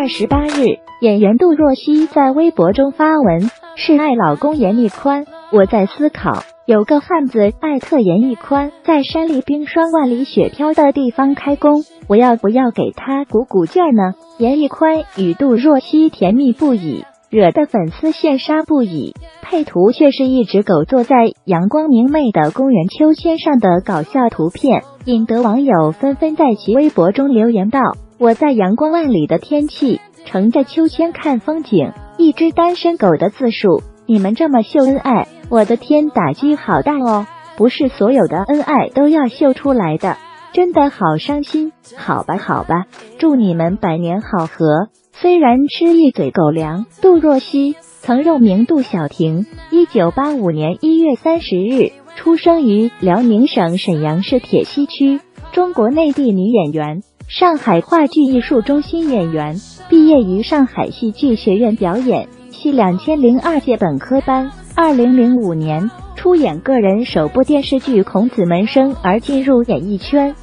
二十八日，演员杜若溪在微博中发文示爱老公严屹宽。我在思考，有个汉子艾特严屹宽在山里冰霜万里雪飘的地方开工，我要不要给他鼓鼓劲儿呢？严屹宽与杜若溪甜蜜不已，惹得粉丝羡煞不已。配图却是一只狗坐在阳光明媚的公园秋千上的搞笑图片，引得网友纷纷在其微博中留言道：“我在阳光万里的天气，乘着秋千看风景。”一只单身狗的自述：“你们这么秀恩爱，我的天，打击好大哦！不是所有的恩爱都要秀出来的，真的好伤心。好吧，好吧，祝你们百年好合。虽然吃一嘴狗粮，杜若溪。”曾肉名杜小婷，一九八五年一月三十日出生于辽宁省沈阳市铁西区，中国内地女演员，上海话剧艺术中心演员，毕业于上海戏剧学院表演系两千零二届本科班。二零零五年出演个人首部电视剧《孔子门生》而进入演艺圈。